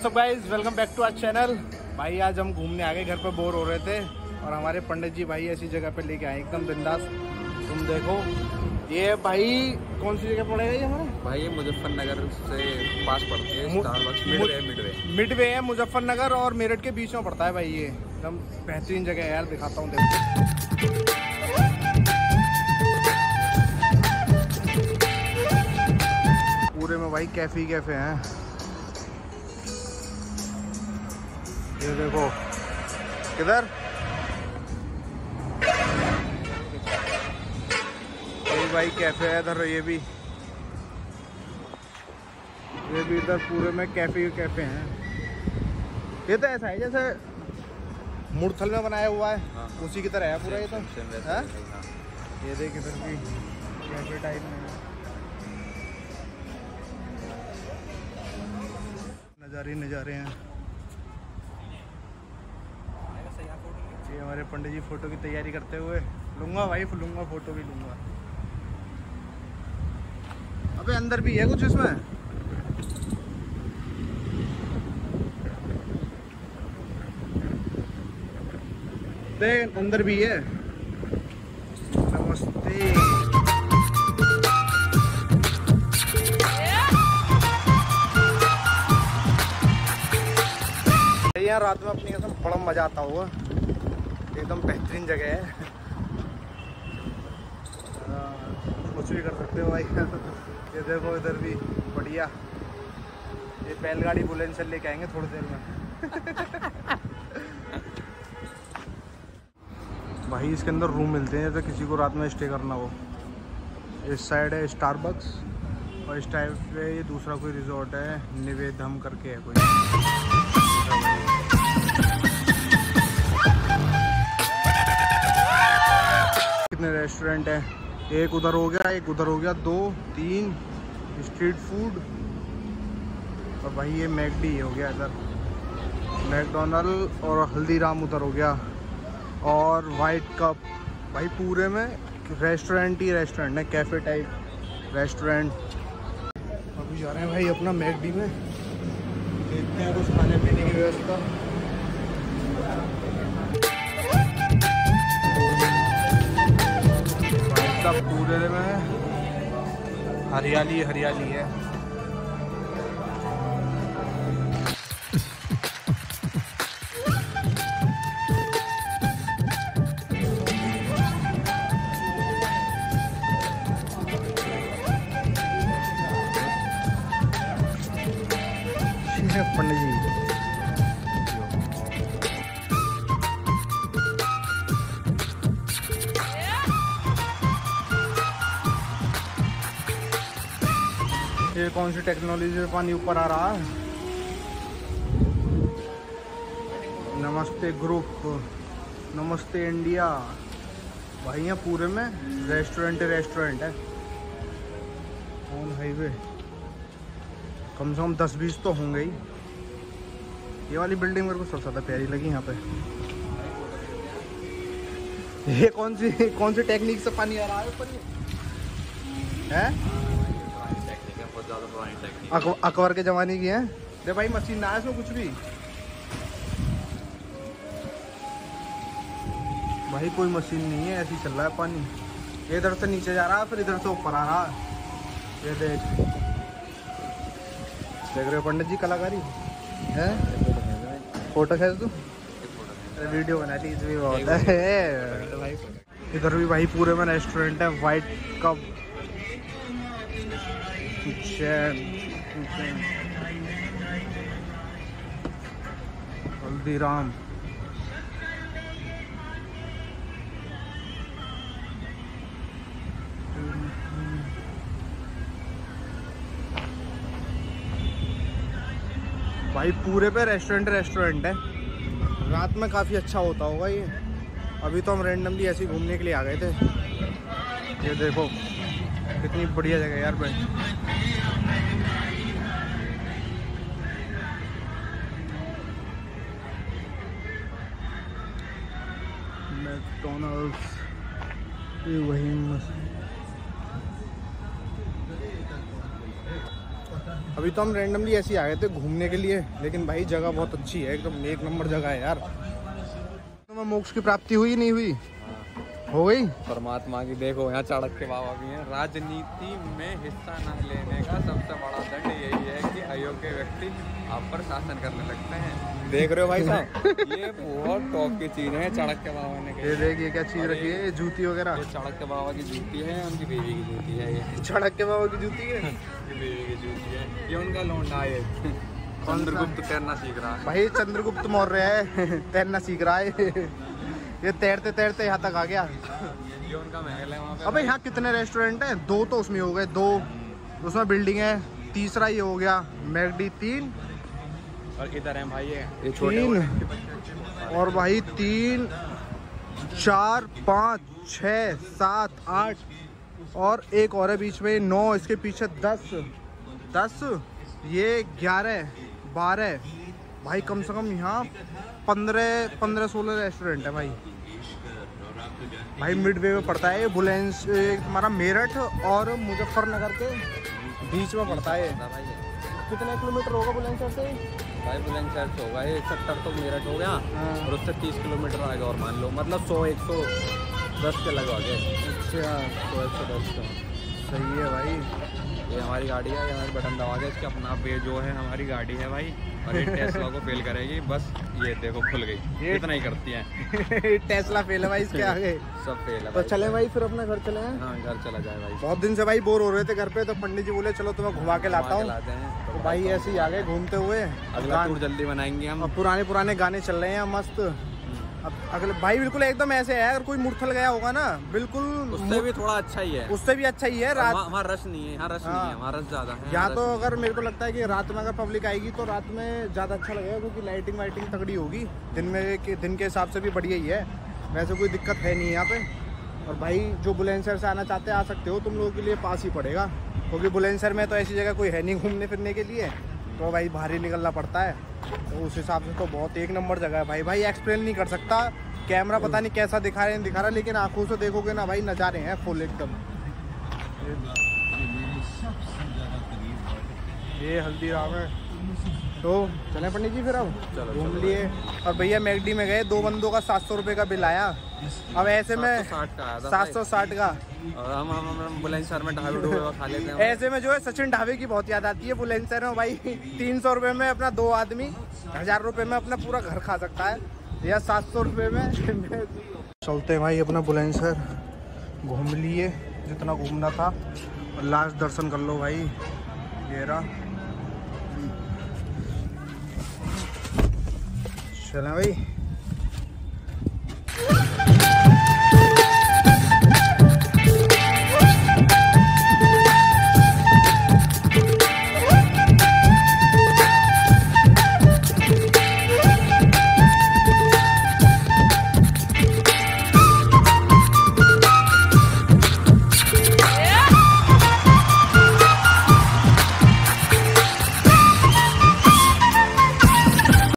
What's up guys welcome back to our channel भाई आज हम घूमने आ गए घर पे बोर हो रहे थे और हमारे पंडित जी भाई ऐसी जगह पे लेके आए एकदम बिंदास। तुम देखो। ये भाई कौन सी जगह पड़ेगा ये हमारा? भाई ये मुजफ्फरनगर से पास पड़ती है मिडवे है मुजफ्फरनगर और मेरठ के बीच में पड़ता है भाई ये। एकदम बेहतरीन जगह है यार दिखाता हूँ देखो। पूरे में भाई कैफी कैफ़े हैं। ये देखो। किधर? ये भाई कैफ़े है इधर ये भी। ये भी इधर पूरे में कैफ़े ही कैफ़े हैं। ये तो ऐसा है जैसे मुड़थल में बनाया हुआ है हाँ। उसी की तरह है पूरा ये तो। हाँ? है, हाँ। ये देख इधर भी कैफ़े टाइप में नज़ारे नज़ारे हैं। ये हमारे पंडित जी फ़ोटो की तैयारी करते हुए लूँगा भाई लूँगा फ़ोटो भी लूँगा। अबे अंदर भी है कुछ इसमें? देख, अंदर भी है। नमस्ते। रात में अपनी कसम, बड़ा मज़ा आता होगा। एकदम बेहतरीन जगह है। कुछ भी कर सकते हो भाई। ये देखो इधर भी बढ़िया। ये बैलगाड़ी बुलेट से लेके आएँगे थोड़ी देर में। भाई, इसके अंदर रूम मिलते हैं, जैसे किसी को रात में स्टे करना हो। इस साइड है स्टारबक्स और इस टाइप पे ये दूसरा कोई रिजॉर्ट है निवेदम करके है कोई। कितने रेस्टोरेंट हैं? एक उधर हो गया, एक उधर हो गया, दो, तीन स्ट्रीट फ़ूड और भाई ये मैकडी हो गया इधर। मैकडोनल्ड और हल्दीराम उधर हो गया। और वाइट कप भाई पूरे में रेस्टोरेंट ही रेस्टोरेंट है कैफ़े टाइप रेस्टोरेंट अभी जा रहे हैं भाई अपना मैकडी में। देखते हैं कुछ खाने पीने की व्यवस्था। साहब पूरे में हरियाली हरियाली है। पंडित जी। कौन सी टेक्नोलॉजी से पानी ऊपर आ रहा है? नमस्ते ग्रुप नमस्ते इंडिया भाई यहाँ पूरे में रेस्टोरेंट रेस्टोरेंट है। ऑन हाईवे कम से कम दस बीस तो होंगे ही। ये वाली बिल्डिंग मेरे को सबसे ज़्यादा प्यारी लगी यहाँ पे। ये कौन सी कौन सी टेक्निक से पानी आ रहा है ऊपर ये? है पुरानी टेक्निक है बहुत ज़्यादा पुरानी टेक्निक अक, अकबर के ज़माने की है। दे भाई मशीन ना है इसमें कुछ भी। भाई कोई मशीन नहीं है ऐसे चल रहा है पानी। इधर से नीचे जा रहा है फिर इधर से ऊपर आ रहा। है ये देख। देख रहे हो पंडित जी कलाकारी? है? फ़ोटो खींच तू वीडियो बना ली इसमें बहुत है। इधर भी भाई पूरे में रेस्टोरेंट है वाइट कप किचन हल्दीराम। भाई, पूरे पे रेस्टोरेंट रेस्टोरेंट है। रात में काफ़ी अच्छा होता होगा ये। अभी तो हम रेंडमली ऐसे ही घूमने के लिए आ गए थे। ये देखो कितनी बढ़िया जगह यार भाई। मैकडोनल्ड्स ये वही अभी तो हम रैंडमली ऐसे आ गए थे घूमने के लिए, लेकिन भाई जगह बहुत अच्छी है, एकदम तो एक नंबर जगह है यार। तो मोक्ष की प्राप्ति हुई, नहीं हुई? हो गई? परमात्मा की देखो यहाँ चाणक्य बाबा भी हैं। राजनीति में हिस्सा न लेने का सबसे बड़ा दंड यही है कि अयोग्य व्यक्ति आप पर शासन करने लगते हैं। देख रहे हो भाई साहब ये बहुत टॉप की चीज़ है चाणक्य बाबा ने ये देख ये क्या चीज़ रखी है? जूती वगैरह? ये चाणक्य बाबा की जूती है उनकी बेबी की जूती है ये। चढ़क के बाबा की जूती है? उनकी बीवी की जूती है। ये उनका लौंडा है। चंद्रगुप्त तैरना सीख रहा है। भाई चंद्रगुप्त मौर्य है। तैरना सीख रहा है। ये तैरते तैरते यहाँ तक आ गया। ये उनका महल है वहाँ पे अबे यहाँ कितने रेस्टोरेंट हैं? दो तो उसमें हो गए दो। उसमें बिल्डिंग है तीसरा ये हो गया मैगडी तीन। और इधर है भाई ये? ये तीन। और भाई तीन चार पाँच छ सात आठ और एक और है बीच में नौ इसके पीछे दस। दस? ये ग्यारह बारह। भाई कम से कम यहाँ पंद्रह पंद्रह सोलह रेस्टोरेंट है भाई। भाई मिड वे में पड़ता है बुलेंस तुम्हारा मेरठ और मुजफ्फरनगर के बीच में पड़ता है। कितने किलोमीटर होगा बुलंदशहर से? भाई बुलंदशहर से होगा ये सत्तर तो मेरठ हो गया हाँ। और उससे तीस किलोमीटर आएगा और मान लो मतलब सौ एक सौ दस के लगवा के अच्छा। सौ एक सौ दस का। सही है भाई। ये हमारी गाड़ी है ये हमारी बटन दबा के इसके अपना पे जो है हमारी गाड़ी है भाई और ये टेस्ला को फेल करेगी बस ये देखो खुल गई इतना ही करती हैं। टेस्ला फेल है भाई इसके आगे। सब फेल है तो चले भाई फिर अपने घर चले। हाँ घर चला जाए भाई। बहुत दिन से भाई बोर हो रहे थे घर पे तो पंडित जी बोले चलो तुम्हें घुमा के लाता हूँ। तो भाई ऐसे ही आ गए घूमते हुए। अगला टूर जल्दी बनाएँगे हम। पुराने पुराने गाने चल रहे हैं मस्त। अब अगले भाई बिल्कुल एकदम ऐसे है अगर कोई मुरथल गया होगा ना बिल्कुल उससे भी थोड़ा अच्छा ही है। उससे भी अच्छा ही है रात वहाँ रश नहीं है यहाँ रश नहीं हाँ। है। वहाँ रश ज़्यादा है यहाँ तो अगर मेरे को लगता है कि रात में अगर पब्लिक आएगी तो रात में ज़्यादा अच्छा लगेगा क्योंकि लाइटिंग वाइटिंग तगड़ी होगी। दिन में के दिन के हिसाब से भी बढ़िया ही है। वैसे कोई दिक्कत है नहीं यहाँ पे। और भाई जो बुलंदशहर से आना चाहते हैं आ सकते हो तुम लोगों के लिए पास ही पड़ेगा। क्योंकि बुलंदशहर में तो ऐसी जगह कोई है नहीं घूमने फिरने के लिए। तो भाई बाहर ही निकलना पड़ता है। तो उस हिसाब से तो बहुत एक नंबर जगह है भाई। भाई एक्सप्लेन नहीं कर सकता। कैमरा पता नहीं कैसा दिखा रहे हैं दिखा रहा, लेकिन आँखों से देखोगे ना भाई, नज़ारे हैं फुल एकदम। ये हल्दीराम है। तो चले पंडित जी फिर अब। घूम लिए। और भैया, मैगडी में गए, दो बंदों का सात सौ रुपये का बिल आया। अब ऐसे में 760 का आया था सात सौ साठ का। और हम हम हम बुलंदशहर में ढाबे ढूबे खा लेते हैं ऐसे में जो है सचिन ढाबे की बहुत याद आती है। बुलंदशहर में भाई तीन सौ रुपये में अपना दो आदमी हज़ार रुपये में अपना पूरा घर खा सकता है। या सात सौ रुपये में चलते हैं भाई अपना बुलंदशहर। घूम लिए जितना घूमना था। और लास्ट दर्शन कर लो भाई। रहा चलें भाई।